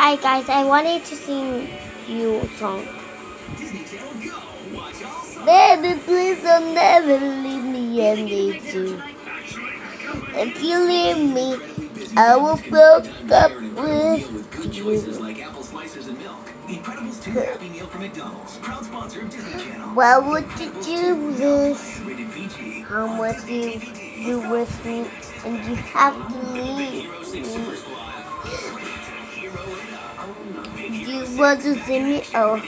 Hi guys, I wanted to sing you a song. Baby, please don't never leave me and you. If you leave me, I will break up with you. Why would you do this? How much you you with me and you have to leave you want to see me? Oh.